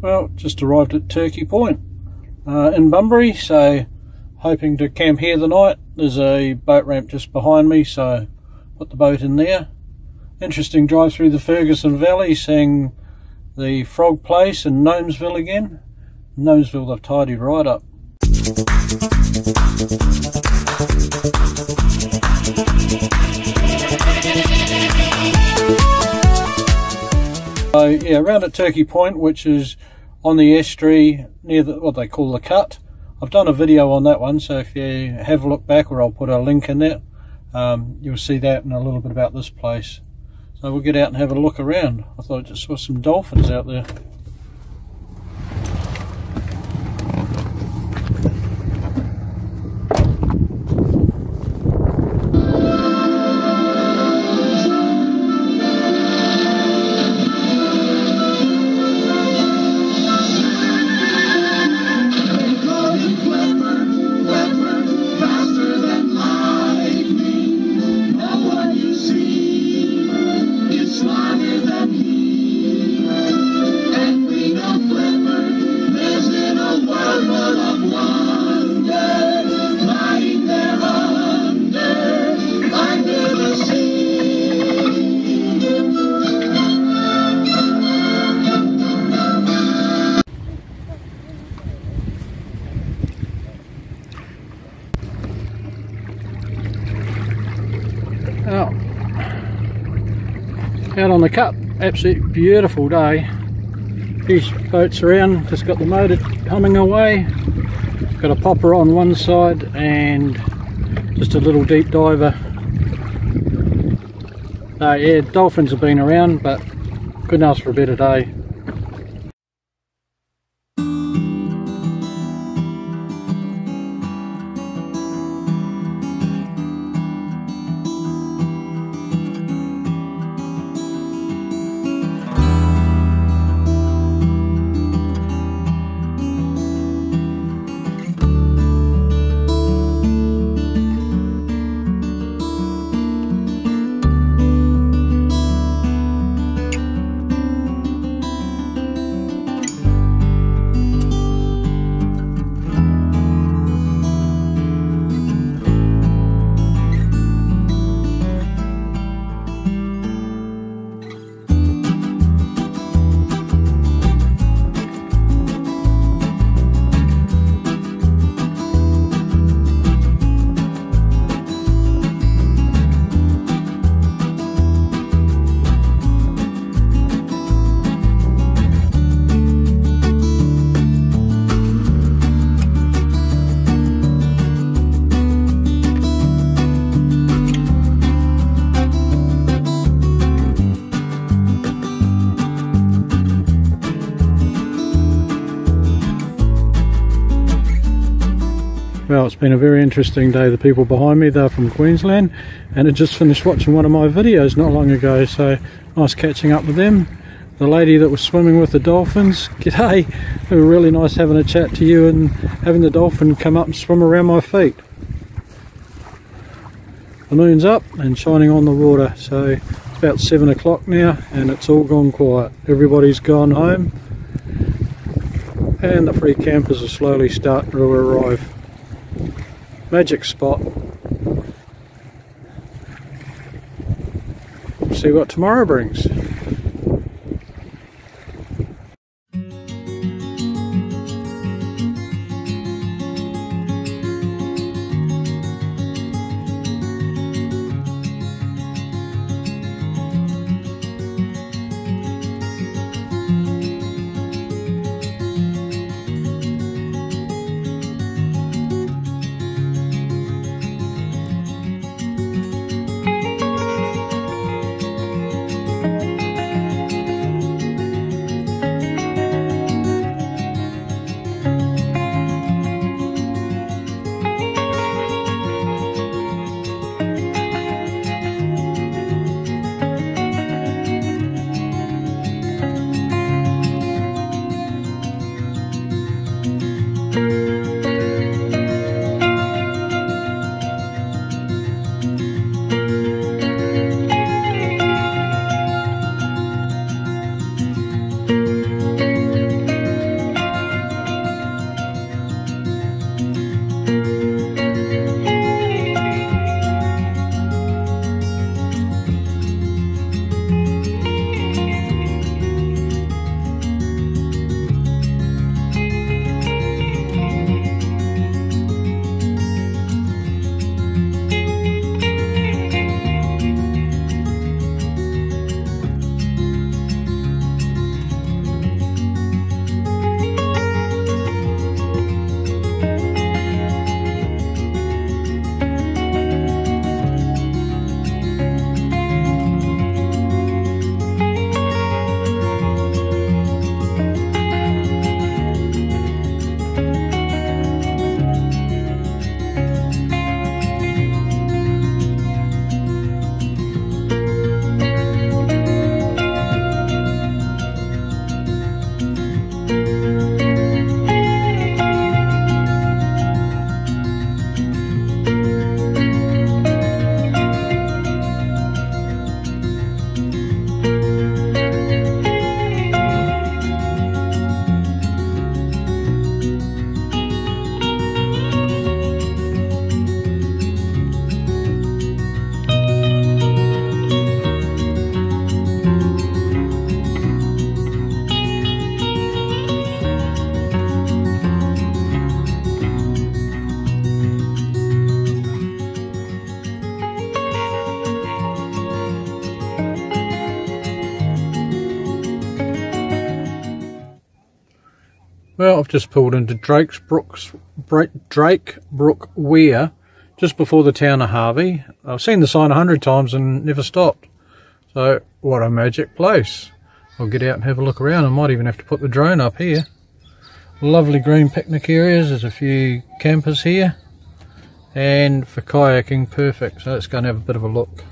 Well, just arrived at Turkey Point uh, in Bunbury, so hoping to camp here the night. There's a boat ramp just behind me, so put the boat in there. Interesting drive through the Ferguson Valley, seeing the Frog Place and Gnomesville again. Gnomesville they've tidied right up. Yeah, around at Turkey Point, which is on the estuary near the, what they call the cut. I've done a video on that one, so if you have a look back, or I'll put a link in there, um, you'll see that and a little bit about this place. So we'll get out and have a look around. I thought I just saw some dolphins out there. Out. Out on the cut. Absolutely beautiful day. These boats around just got the motor humming away. Got a popper on one side and just a little deep diver. Uh, yeah dolphins have been around but couldn't ask for a better day Well, it's been a very interesting day. The people behind me, they're from Queensland and had just finished watching one of my videos not long ago, so nice catching up with them. The lady that was swimming with the dolphins, g'day. It was really nice having a chat to you and having the dolphin come up and swim around my feet. The moon's up and shining on the water, so it's about seven o'clock now and it's all gone quiet. Everybody's gone home and the free campers are slowly starting to arrive magic spot. See what tomorrow brings. Well, I've just pulled into Drake's Brooks, Drake Brook Weir, just before the town of Harvey. I've seen the sign a hundred times and never stopped. So, what a magic place. I'll get out and have a look around. I might even have to put the drone up here. Lovely green picnic areas. There's a few campers here. And for kayaking, perfect. So let's go and have a bit of a look.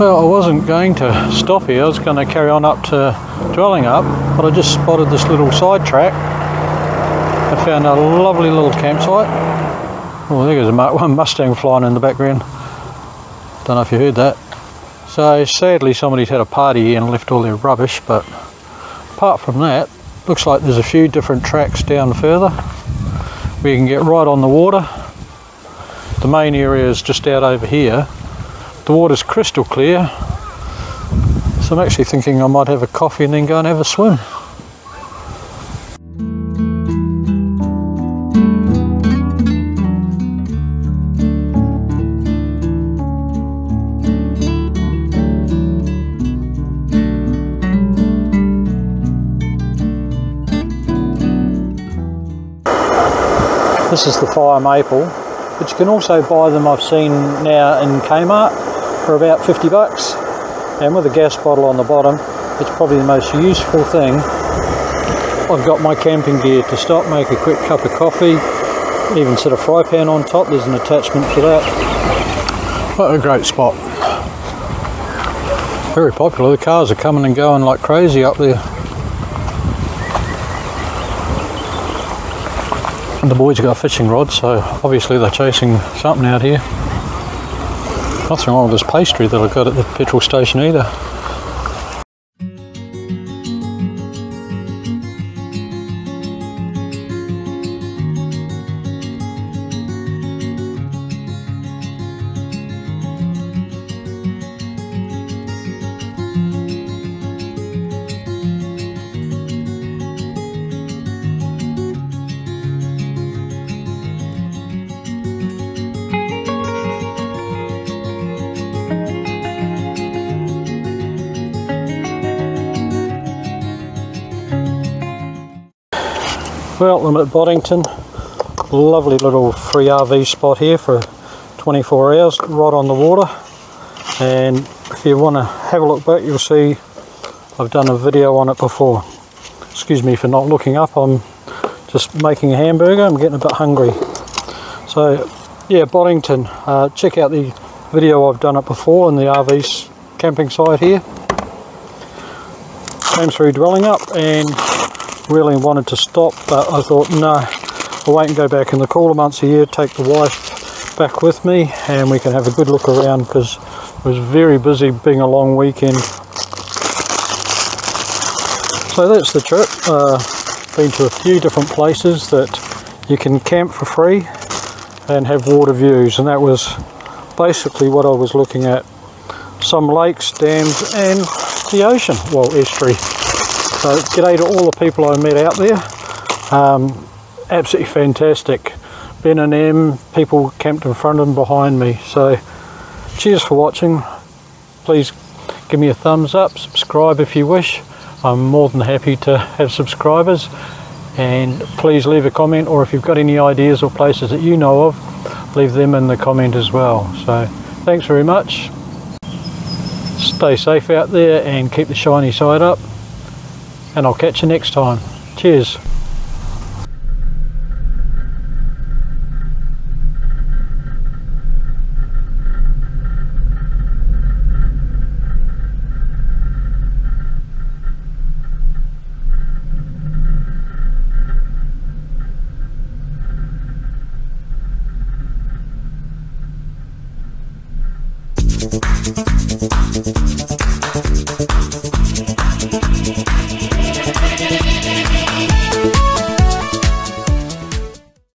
Well, I wasn't going to stop here. I was going to carry on up to Dwellingup, but I just spotted this little side track. I found a lovely little campsite. Oh, there's a one Mustang flying in the background. Don't know if you heard that. So sadly somebody's had a party here and left all their rubbish, but apart from that, looks like there's a few different tracks down further We can get right on the water. The main area is just out over here the water's crystal clear. So I'm actually thinking I might have a coffee and then go and have a swim. This is the fire maple, but you can also buy them I've seen now in Kmart for about 50 bucks. And with a gas bottle on the bottom it's probably the most useful thing. I've got my camping gear to stop make a quick cup of coffee even set a fry pan on top. There's an attachment for that. What a great spot. Very popular. The cars are coming and going like crazy up there. And the boys got a fishing rod so obviously they're chasing something out here Nothing wrong with this pastry that I got at the petrol station either. Well, I'm at Boddington. Lovely little free RV spot here for 24 hours right on the water and if you want to have a look back you'll see I've done a video on it before. Excuse me for not looking up, I'm just making a hamburger, I'm getting a bit hungry. So yeah, Boddington, uh, check out the video I've done it before on the RV camping site here. Came through Dwellingup and really wanted to stop but I thought no, I'll wait and go back in the cooler months a year, take the wife back with me and we can have a good look around because it was very busy being a long weekend. So that's the trip. Uh, been to a few different places that you can camp for free and have water views and that was basically what I was looking at. Some lakes, dams and the ocean, well estuary. So g'day to all the people I met out there. Um, absolutely fantastic. Ben and M, people camped in front and behind me. So cheers for watching. Please give me a thumbs up, subscribe if you wish. I'm more than happy to have subscribers and please leave a comment or if you've got any ideas or places that you know of leave them in the comment as well so thanks very much stay safe out there and keep the shiny side up and I'll catch you next time. Cheers